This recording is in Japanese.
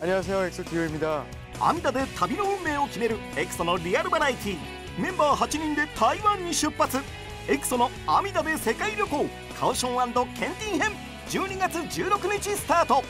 안녕하세요 엑소디오입니 다. 阿弥陀で旅の運命を決めるエクソのリアルバラエティメンバー8人で台湾に出発エクソの阿弥陀で世界旅行カオションケンティン編12月16日スタート